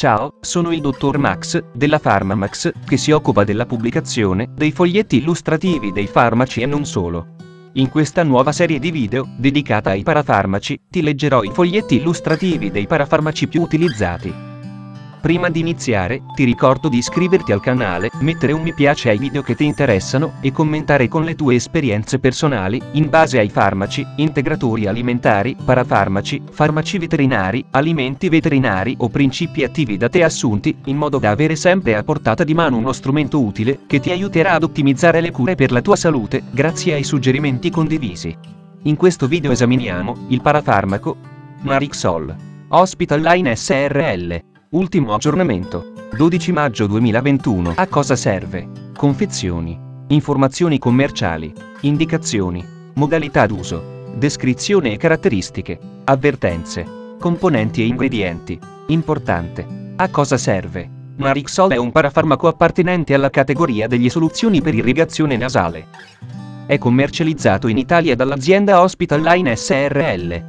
Ciao, sono il dottor Max, della Pharmamax, che si occupa della pubblicazione dei foglietti illustrativi dei farmaci e non solo. In questa nuova serie di video, dedicata ai parafarmaci, ti leggerò i foglietti illustrativi dei parafarmaci più utilizzati. Prima di iniziare, ti ricordo di iscriverti al canale, mettere un mi piace ai video che ti interessano e commentare con le tue esperienze personali, in base ai farmaci, integratori alimentari, parafarmaci, farmaci veterinari, alimenti veterinari o principi attivi da te assunti, in modo da avere sempre a portata di mano uno strumento utile che ti aiuterà ad ottimizzare le cure per la tua salute, grazie ai suggerimenti condivisi. In questo video esaminiamo il parafarmaco Narixol Hospital Line SRL Ultimo aggiornamento. 12 maggio 2021. A cosa serve? Confezioni. Informazioni commerciali. Indicazioni. Modalità d'uso. Descrizione e caratteristiche. Avvertenze. Componenti e ingredienti. Importante. A cosa serve? Narixol è un parafarmaco appartenente alla categoria degli soluzioni per irrigazione nasale. È commercializzato in Italia dall'azienda Hospital Line SRL.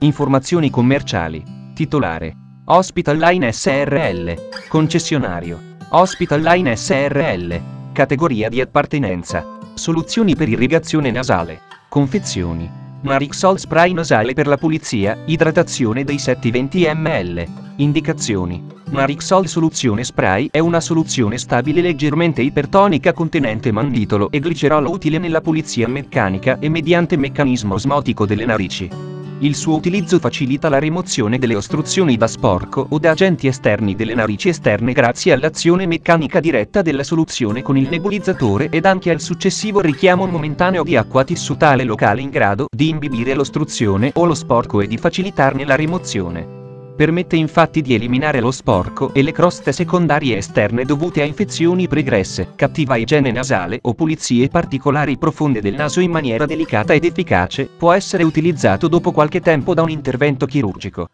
Informazioni commerciali. Titolare. Hospital Line SRL. Concessionario. Hospital Line SRL. Categoria di appartenenza. Soluzioni per irrigazione nasale. Confezioni. Marixol spray nasale per la pulizia, idratazione dei 720 ml. Indicazioni. Marixol soluzione spray è una soluzione stabile leggermente ipertonica contenente mannitolo e glicerolo utile nella pulizia meccanica e mediante meccanismo osmotico delle narici. Il suo utilizzo facilita la rimozione delle ostruzioni da sporco o da agenti esterni delle narici esterne grazie all'azione meccanica diretta della soluzione con il nebulizzatore ed anche al successivo richiamo momentaneo di acqua tissutale locale in grado di imbibire l'ostruzione o lo sporco e di facilitarne la rimozione. Permette infatti di eliminare lo sporco e le croste secondarie esterne dovute a infezioni pregresse, cattiva igiene nasale o pulizie particolari profonde del naso in maniera delicata ed efficace, può essere utilizzato dopo qualche tempo da un intervento chirurgico.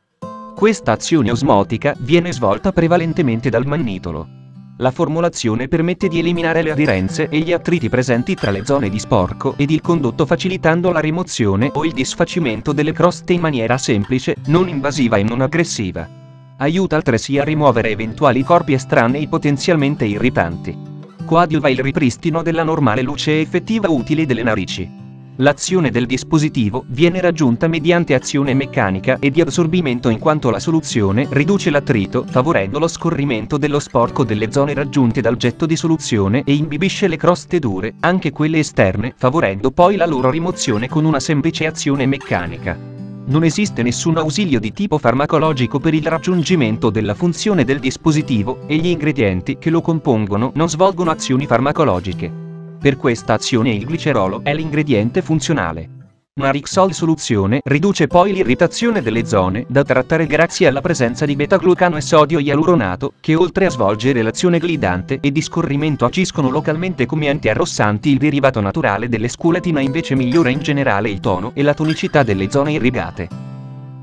Questa azione osmotica viene svolta prevalentemente dal mannitolo. La formulazione permette di eliminare le aderenze e gli attriti presenti tra le zone di sporco ed il condotto facilitando la rimozione o il disfacimento delle croste in maniera semplice, non invasiva e non aggressiva. Aiuta altresì a rimuovere eventuali corpi estranei potenzialmente irritanti. Coadiuva il ripristino della normale luce effettiva utile delle narici. L'azione del dispositivo viene raggiunta mediante azione meccanica e di assorbimento in quanto la soluzione riduce l'attrito favorendo lo scorrimento dello sporco delle zone raggiunte dal getto di soluzione e imbibisce le croste dure, anche quelle esterne, favorendo poi la loro rimozione con una semplice azione meccanica. Non esiste nessun ausilio di tipo farmacologico per il raggiungimento della funzione del dispositivo e gli ingredienti che lo compongono non svolgono azioni farmacologiche. Per questa azione il glicerolo è l'ingrediente funzionale. Marixol soluzione riduce poi l'irritazione delle zone da trattare grazie alla presenza di beta-glucano e sodio ialuronato, che oltre a svolgere l'azione glidante e di scorrimento agiscono localmente come antiarrossanti il derivato naturale delle sculetina invece migliora in generale il tono e la tonicità delle zone irrigate.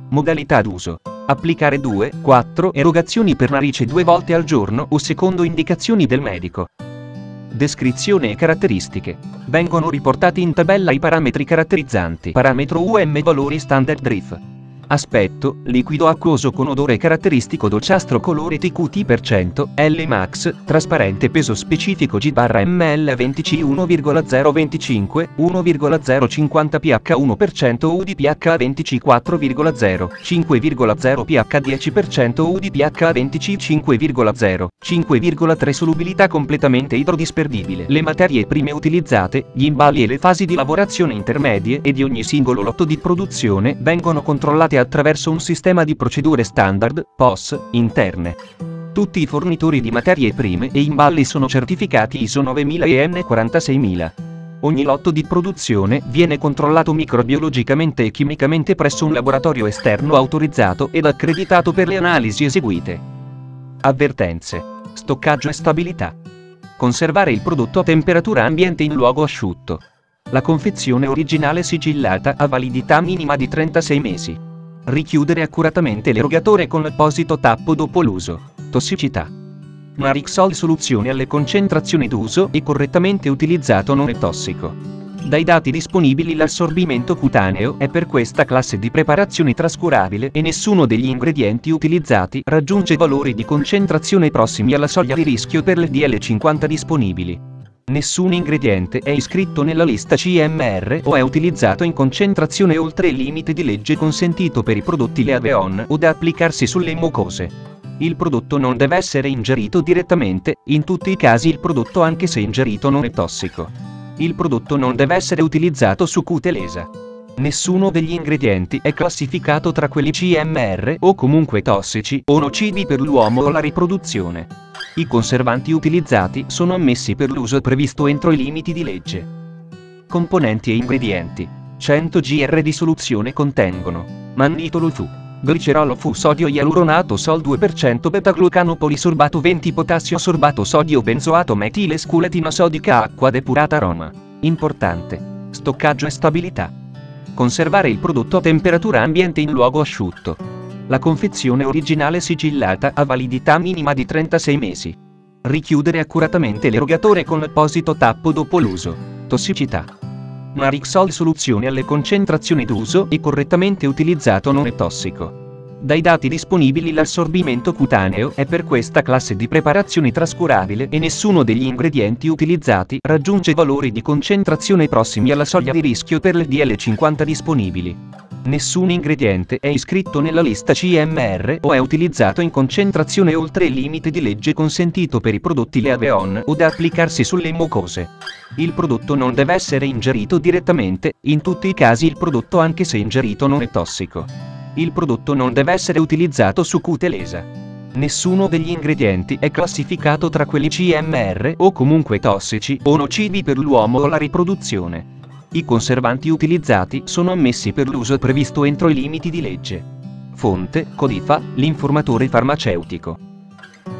Modalità d'uso. Applicare 2-4 erogazioni per narice due volte al giorno o secondo indicazioni del medico. Descrizione e caratteristiche. Vengono riportati in tabella i parametri caratterizzanti. Parametro UM valori standard DRIF. Aspetto, liquido acquoso con odore caratteristico dolciastro colore TQT%, L max, trasparente peso specifico G barra ml 20C 1,025, 1,050 pH 1% UDPH 20C 4,0, 5,0 pH 10% UDPH 20C 5,0, 5,3 solubilità completamente idrodisperdibile. Le materie prime utilizzate, gli imballi e le fasi di lavorazione intermedie e di ogni singolo lotto di produzione vengono controllate attraverso un sistema di procedure standard, POS, interne. Tutti i fornitori di materie prime e imballi sono certificati ISO 9000 e N 46000. Ogni lotto di produzione viene controllato microbiologicamente e chimicamente presso un laboratorio esterno autorizzato ed accreditato per le analisi eseguite. Avvertenze. Stoccaggio e stabilità. Conservare il prodotto a temperatura ambiente in luogo asciutto. La confezione originale sigillata ha validità minima di 36 mesi. Richiudere accuratamente l'erogatore con apposito tappo dopo l'uso. Tossicità. Marixol soluzione alle concentrazioni d'uso e correttamente utilizzato non è tossico. Dai dati disponibili l'assorbimento cutaneo è per questa classe di preparazioni trascurabile e nessuno degli ingredienti utilizzati raggiunge valori di concentrazione prossimi alla soglia di rischio per le DL50 disponibili. Nessun ingrediente è iscritto nella lista CMR o è utilizzato in concentrazione oltre il limite di legge consentito per i prodotti Leaveon o da applicarsi sulle mucose. Il prodotto non deve essere ingerito direttamente, in tutti i casi il prodotto anche se ingerito non è tossico. Il prodotto non deve essere utilizzato su cute lesa. Nessuno degli ingredienti è classificato tra quelli CMR o comunque tossici o nocivi per l'uomo o la riproduzione. I conservanti utilizzati sono ammessi per l'uso previsto entro i limiti di legge. Componenti e ingredienti. 100 gr di soluzione contengono mannitolo fu, glicerolo fu sodio ialuronato sol 2% beta-glucano polisorbato 20 potassio sorbato sodio benzoato metile sculetina sodica acqua depurata aroma. Importante. Stoccaggio e stabilità. Conservare il prodotto a temperatura ambiente in luogo asciutto. La confezione originale sigillata ha validità minima di 36 mesi. Richiudere accuratamente l'erogatore con apposito tappo dopo l'uso. Tossicità. Narixol soluzione alle concentrazioni d'uso e correttamente utilizzato non è tossico. Dai dati disponibili l'assorbimento cutaneo è per questa classe di preparazioni trascurabile e nessuno degli ingredienti utilizzati raggiunge valori di concentrazione prossimi alla soglia di rischio per le DL50 disponibili. Nessun ingrediente è iscritto nella lista CMR o è utilizzato in concentrazione oltre il limite di legge consentito per i prodotti Leaveon o da applicarsi sulle mucose. Il prodotto non deve essere ingerito direttamente, in tutti i casi il prodotto anche se ingerito non è tossico. Il prodotto non deve essere utilizzato su cute lesa. Nessuno degli ingredienti è classificato tra quelli CMR o comunque tossici o nocivi per l'uomo o la riproduzione. I conservanti utilizzati sono ammessi per l'uso previsto entro i limiti di legge. Fonte, Codifa, l'informatore farmaceutico.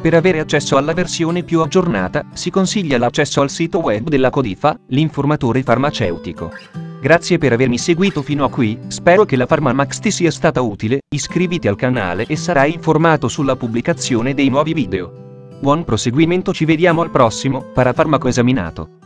Per avere accesso alla versione più aggiornata, si consiglia l'accesso al sito web della Codifa, l'informatore farmaceutico. Grazie per avermi seguito fino a qui, spero che la Pharmamax ti sia stata utile, iscriviti al canale e sarai informato sulla pubblicazione dei nuovi video. Buon proseguimento ci vediamo al prossimo, parafarmaco esaminato.